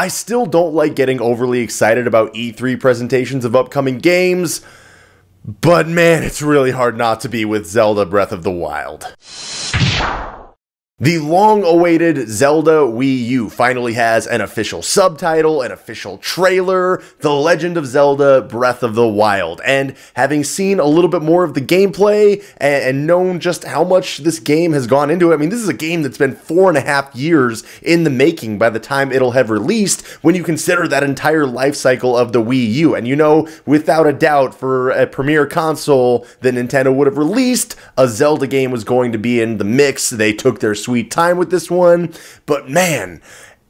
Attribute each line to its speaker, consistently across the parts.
Speaker 1: I still don't like getting overly excited about E3 presentations of upcoming games, but man, it's really hard not to be with Zelda Breath of the Wild. The long awaited Zelda Wii U finally has an official subtitle, an official trailer, The Legend of Zelda Breath of the Wild. And having seen a little bit more of the gameplay and, known just how much this game has gone into it, I mean, this is a game that's been four and a half years in the making by the time it'll have released when you consider that entire life cycle of the Wii U. And you know, without a doubt, for a premier console that Nintendo would have released, a Zelda game was going to be in the mix. They took their sweet time with this one, but man,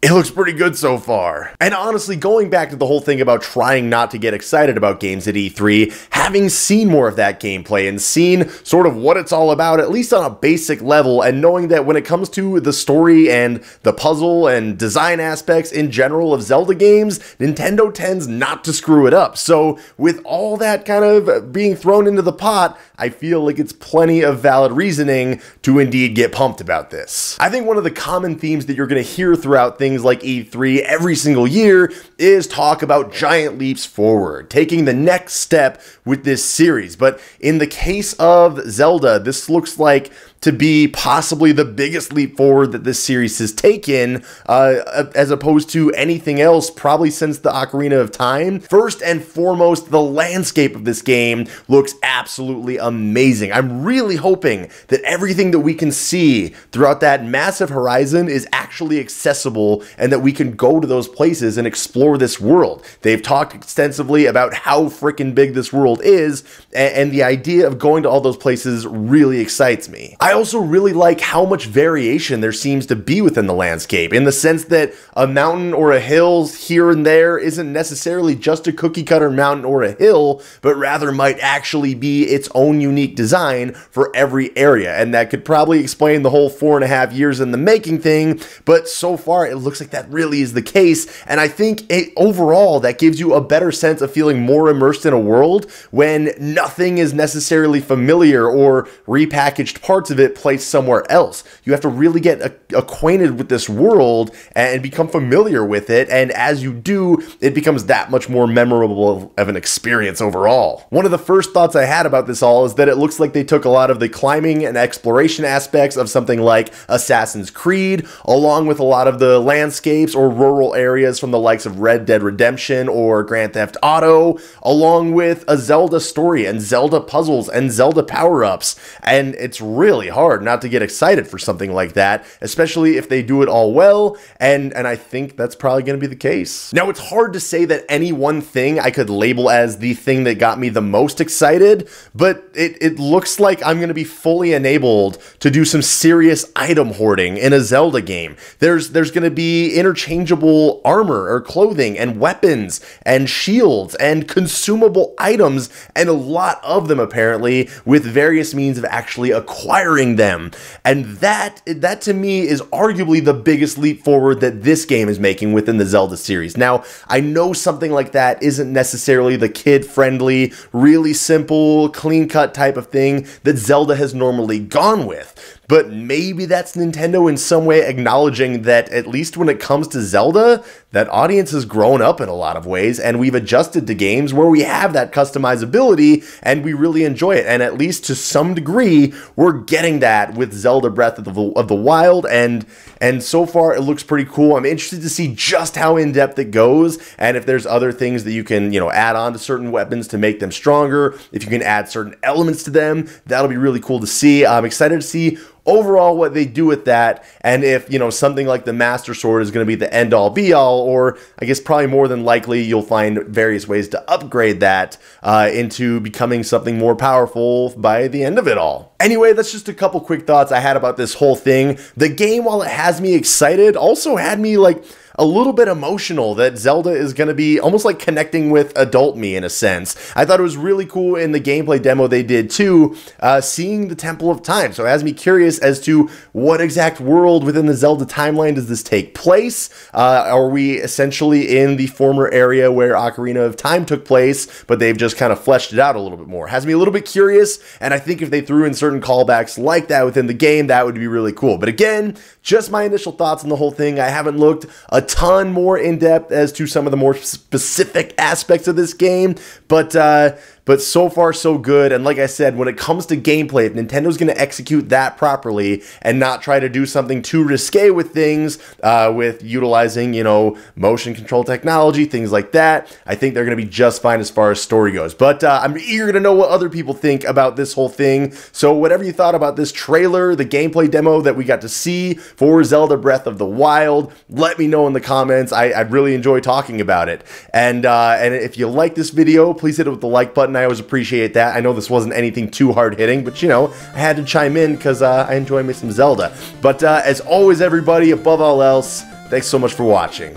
Speaker 1: it looks pretty good so far. And honestly, going back to the whole thing about trying not to get excited about games at E3, having seen more of that gameplay and seen sort of what it's all about, at least on a basic level, and knowing that when it comes to the story and the puzzle and design aspects in general of Zelda games, Nintendo tends not to screw it up. So, with all that kind of being thrown into the pot, I feel like it's plenty of valid reasoning to indeed get pumped about this. I think one of the common themes that you're going to hear throughout things things like E3 every single year is talk about giant leaps forward, taking the next step with this series. But in the case of Zelda, this looks like to be possibly the biggest leap forward that this series has taken, uh, as opposed to anything else, probably since the Ocarina of Time. First and foremost, the landscape of this game looks absolutely amazing. I'm really hoping that everything that we can see throughout that massive horizon is actually accessible and that we can go to those places and explore this world. They've talked extensively about how freaking big this world is, and, and the idea of going to all those places really excites me. I I also really like how much variation there seems to be within the landscape, in the sense that a mountain or a hill here and there isn't necessarily just a cookie cutter mountain or a hill, but rather might actually be its own unique design for every area. And that could probably explain the whole four and a half years in the making thing, but so far it looks like that really is the case. And I think it, overall that gives you a better sense of feeling more immersed in a world when nothing is necessarily familiar or repackaged parts of it placed somewhere else. You have to really get a- acquainted with this world and become familiar with it. And as you do, it becomes that much more memorable of an experience overall. One of the first thoughts I had about this all is that it looks like they took a lot of the climbing and exploration aspects of something like Assassin's Creed, along with a lot of the landscapes or rural areas from the likes of Red Dead Redemption or Grand Theft Auto, along with a Zelda story and Zelda puzzles and Zelda power ups. And it's really hard not to get excited for something like that, especially if they do it all well. And and I think that's probably going to be the case. Now it's hard to say that any one thing I could label as the thing that got me the most excited, but it, it looks like I'm going to be fully enabled to do some serious item hoarding in a Zelda game. There's there's going to be interchangeable armor or clothing and weapons and shields and consumable items and a lot of them apparently with various means of actually acquiring them. And that that to me is arguably the biggest leap forward that this game is making within the Zelda series. Now, I know something like that isn't necessarily the kid-friendly, really simple, clean-cut type of thing that Zelda has normally gone with but maybe that's Nintendo in some way acknowledging that at least when it comes to Zelda, that audience has grown up in a lot of ways and we've adjusted to games where we have that customizability and we really enjoy it. And at least to some degree, we're getting that with Zelda Breath of the, of the Wild and and so far it looks pretty cool. I'm interested to see just how in depth it goes and if there's other things that you can, you know, add on to certain weapons to make them stronger, if you can add certain elements to them, that'll be really cool to see. I'm excited to see overall what they do with that and if you know something like the master sword is going to be the end all be all or i guess probably more than likely you'll find various ways to upgrade that uh, into becoming something more powerful by the end of it all. Anyway that's just a couple quick thoughts i had about this whole thing. The game while it has me excited also had me like a little bit emotional that Zelda is going to be almost like connecting with adult me in a sense. I thought it was really cool in the gameplay demo they did too, uh, seeing the Temple of Time. So it has me curious as to what exact world within the Zelda timeline does this take place? Uh, are we essentially in the former area where Ocarina of Time took place, but they've just kind of fleshed it out a little bit more? Has me a little bit curious, and I think if they threw in certain callbacks like that within the game, that would be really cool. But again, just my initial thoughts on the whole thing. I haven't looked a ton more in depth as to some of the more specific aspects of this game, but uh, but so far so good. And like I said, when it comes to gameplay, if Nintendo's going to execute that properly and not try to do something too risque with things, uh, with utilizing you know motion control technology, things like that, I think they're going to be just fine as far as story goes. But uh, I'm eager to know what other people think about this whole thing. So whatever you thought about this trailer, the gameplay demo that we got to see for Zelda Breath of the Wild, let me know in the comments. I, I really enjoy talking about it. And uh, and if you like this video, please hit it with the like button. I always appreciate that. I know this wasn't anything too hard hitting, but you know, I had to chime in because uh, I enjoy me some Zelda. But uh, as always, everybody, above all else, thanks so much for watching.